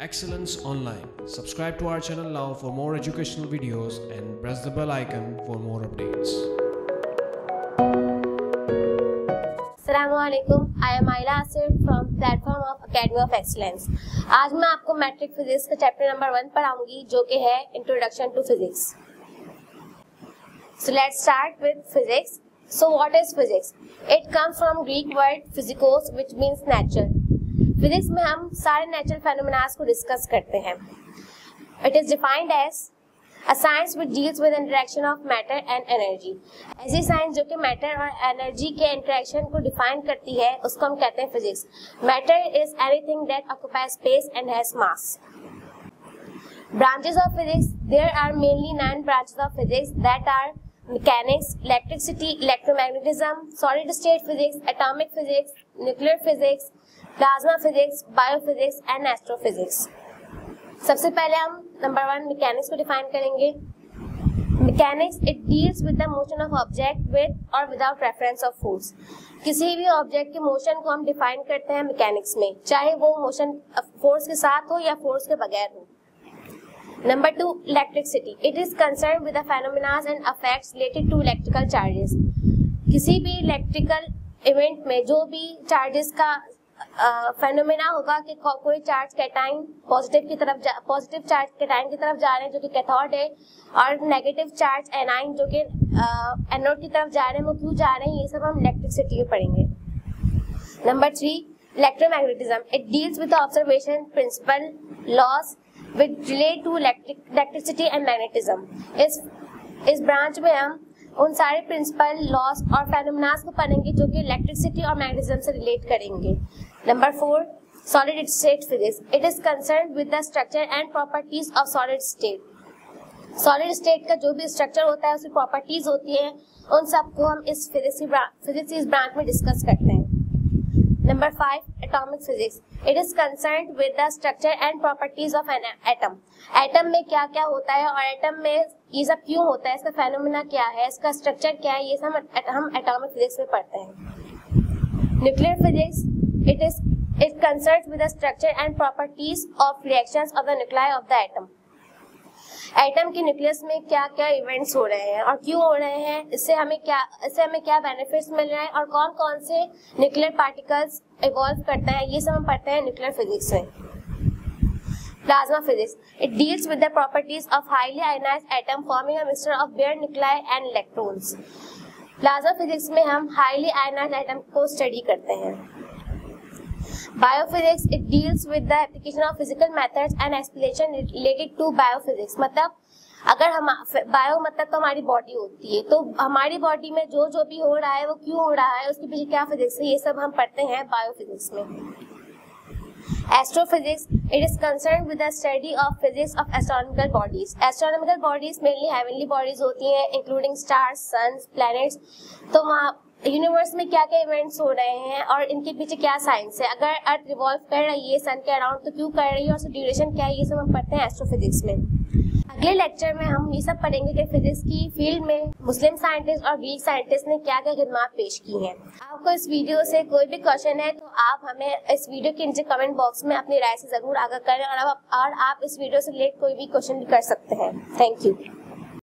Excellence Online. Subscribe to our channel now for more educational videos and press the bell icon for more updates. Assalamualaikum. I am Ayla Asir from platform of Academy of Excellence. आज मैं आपको matric physics का chapter number one पढ़ाऊंगी जो कि है introduction to physics So let's start with physics. So what is physics? It comes from Greek word physicos which means natural. Physics में हम सारे नेचुरल फेनोमेनास को डिस्कस करते हैं। It is defined as a science which deals with interaction of matter and energy ऐसी science जो कि matter और एनर्जी के इंटरेक्शन को डिफाइन करती है, उसको हम कहते हैं physics matter is anything that occupy space and has mass branches of physics, there are mainly nine branches of physics that are mechanics, electricity, electromagnetism, solid state physics, atomic physics, nuclear physics plasma physics biophysics and astrophysics सबसे पहले हम number one mechanics को define करेंगे। Mechanics it deals with the motion of object with और without reference of force किसी भी object के motion को हम डिफाइन करते हैं मैकेनिक्स में, चाहे वो मोशन फोर्स के साथ हो या फोर्स के बगैर हो। Two electricity it is concern with the phenomenas and affects related to electrical charges किसी भी इलेक्ट्रिकल इवेंट में जो भी चार्जेस का फेनोमेना होगा कि को, कोई चार्ज कैटाइन पॉजिटिव की तरफ़ पॉजिटिव चार्ज कैटाइन की तरफ़ जा रहे हैं जो कि कैथोड है और नेगेटिव चार्ज एनाइन जो कि एनोड की तरफ़ जा रहे हैं वो क्यों जा रहे हैं ये सब हम इलेक्ट्रिसिटी में पढ़ेंगे। Number three electromagnetism it deals with observation principle laws with relate to electricity and magnetism इस इस ब्रांच में हम उन सारे प्रिंसिपल लॉस और फेनोमेनास को पढ़ेंगे जो कि इलेक्ट्रिसिटी और मैग्नेटिज्म से रिलेट करेंगे. Number four solid state physics it is concern with the structure and properties of solid state solid state का जो भी स्ट्रक्चर होता है उसकी प्रॉपर्टीज़ होती है। उन सबको हम इस फिजिक्स फिजिक्स इस ब्रांच में डिस्कस करते हैं। Number five atomic physics it is concern with the structure and properties of an atom atom में क्या क्या होता है और एटम में ये सब क्यों होता है? इसका फेनोमिना क्या है? इसका स्ट्रक्चर क्या है? ये सब हम एटॉमिक फिजिक्स में पढ़ते हैं। Nuclear physics it is it concern with the structure and properties of reactions of the nuclear of the atom atom के न्यूक्लियस में क्या क्या इवेंट्स हो रहे हैं और क्यों हो रहे हैं, इससे हमें क्या, इससे हमें क्या बेनिफिट्स मिल रहे हैं और कौन कौन से न्यूक्लियर पार्टिकल्स इवॉल्व करते हैं, ये सब हम पढ़ते हैं न्यूक्लियर फिजिक्स में। Plasma physics it deals with the properties of highly ionized atom forming and electrons plasma physics में हम हाईली आयनाइज्ड एटम को स्टडी करते हैं। Biophysics it deals with the application of physical methods and explanation related to biophysics मतलब अगर हम bio मतलब तो हमारी बॉडी होती है। तो हमारी बॉडी में जो जो भी हो रहा है, वो क्यों हो रहा है, उसके पीछे क्या फिजिक्स है, ये सब हम पढ़ते हैं बायोफिजिक्स में। Astrophysics it is concern with the study of physics of astronomical bodies astronomical bodies mainly heavenly bodies होती हैं इंक्लूडिंग स्टार्स सन्स प्लैनेट्स तो वहाँ यूनिवर्स में क्या क्या इवेंट्स हो रहे हैं और इनके पीछे क्या साइंस है? अगर अर्थ रिवॉल्व कर रही है सन के अराउंड तो क्यों कर रही है और ड्यूरेशन क्या है ये सब हम पढ़ते हैं एस्ट्रोफिजिक्स में। अगले लेक्चर में हम ये सब पढ़ेंगे कि फिजिक्स की फ़ील्ड में मुस्लिम साइंटिस्ट और ग्रीक साइंटिस्ट ने क्या क्या खिदमात पेश की हैं। आपको इस वीडियो से कोई भी क्वेश्चन है तो आप हमें इस वीडियो के नीचे कमेंट बॉक्स में अपनी राय से ज़रूर आगाह करें और आप, और आप इस वीडियो से रिलेट कोई भी क्वेश्चन भी कर सकते हैं। Thank you